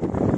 you